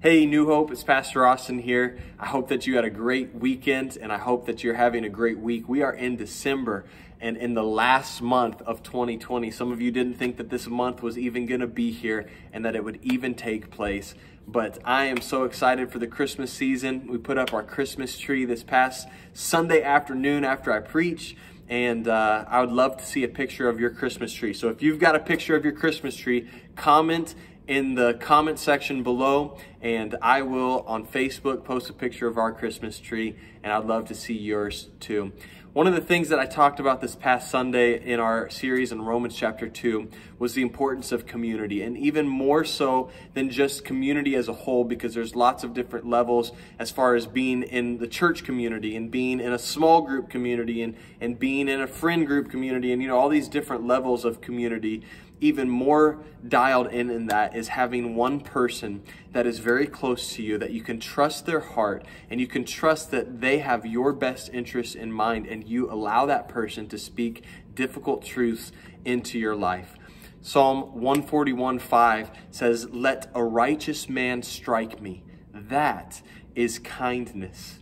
Hey, New Hope, it's Pastor Austin here. I hope that you had a great weekend and I hope that you're having a great week. We are in December and in the last month of 2020. Some of you didn't think that this month was even going to be here and that it would even take place. But I am so excited for the Christmas season. We put up our Christmas tree this past Sunday afternoon after I preached and uh, I would love to see a picture of your Christmas tree. So if you've got a picture of your Christmas tree, comment in the comment section below and I will on Facebook post a picture of our Christmas tree and I'd love to see yours too. One of the things that I talked about this past Sunday in our series in Romans chapter 2 was the importance of community and even more so than just community as a whole because there's lots of different levels as far as being in the church community and being in a small group community and, and being in a friend group community and you know all these different levels of community even more dialed in in that is having one person that is very close to you that you can trust their heart and you can trust that they have your best interests in mind and you allow that person to speak difficult truths into your life. Psalm 141 5 says let a righteous man strike me. That is kindness.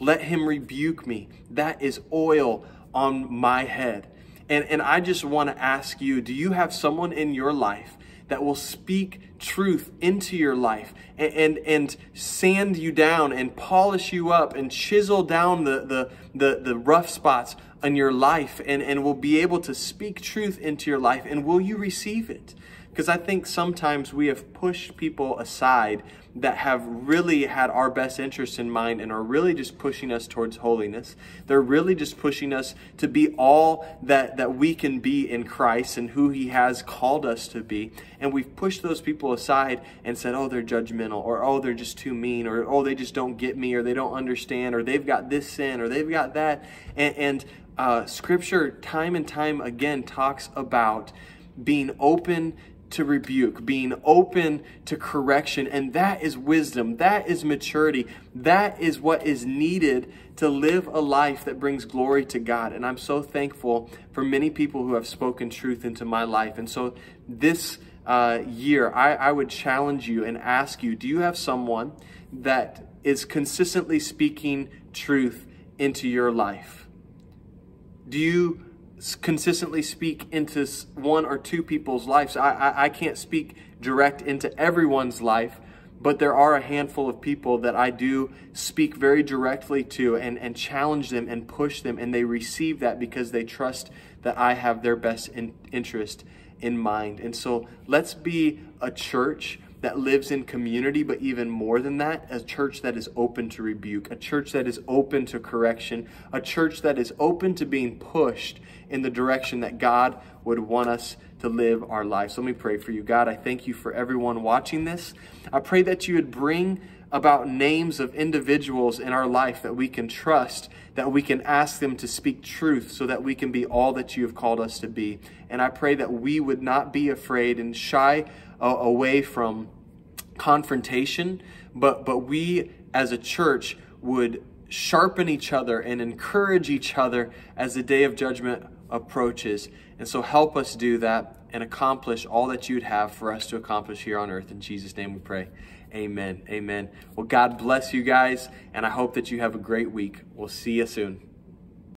Let him rebuke me. That is oil on my head and, and I just want to ask you do you have someone in your life that will speak truth into your life and, and, and, sand you down and polish you up and chisel down the, the, the, the rough spots in your life and, and will be able to speak truth into your life? And will you receive it? Because I think sometimes we have pushed people aside that have really had our best interests in mind and are really just pushing us towards holiness. They're really just pushing us to be all that, that we can be in Christ and who He has called us to be. And we've pushed those people aside and said, oh, they're judgmental, or oh, they're just too mean, or oh, they just don't get me, or they don't understand, or they've got this sin, or they've got that. And, and uh, Scripture, time and time again, talks about being open to rebuke, being open to correction. And that is wisdom. That is maturity. That is what is needed to live a life that brings glory to God. And I'm so thankful for many people who have spoken truth into my life. And so this uh, year, I, I would challenge you and ask you do you have someone that is consistently speaking truth into your life? Do you consistently speak into one or two people's lives. I, I, I, can't speak direct into everyone's life, but there are a handful of people that I do speak very directly to and, and challenge them and push them, and they receive that because they trust that I have their best in, interest in mind. And so let's be a church that lives in community, but even more than that, a church that is open to rebuke, a church that is open to correction, a church that is open to being pushed in the direction that God would want us to live our lives. So let me pray for you. God, I thank you for everyone watching this. I pray that you would bring about names of individuals in our life that we can trust, that we can ask them to speak truth so that we can be all that you have called us to be. And I pray that we would not be afraid and shy uh, away from confrontation, but, but we as a church would sharpen each other and encourage each other as the day of judgment approaches. And so help us do that and accomplish all that you'd have for us to accomplish here on earth. In Jesus' name we pray. Amen. Amen. Well, God bless you guys, and I hope that you have a great week. We'll see you soon.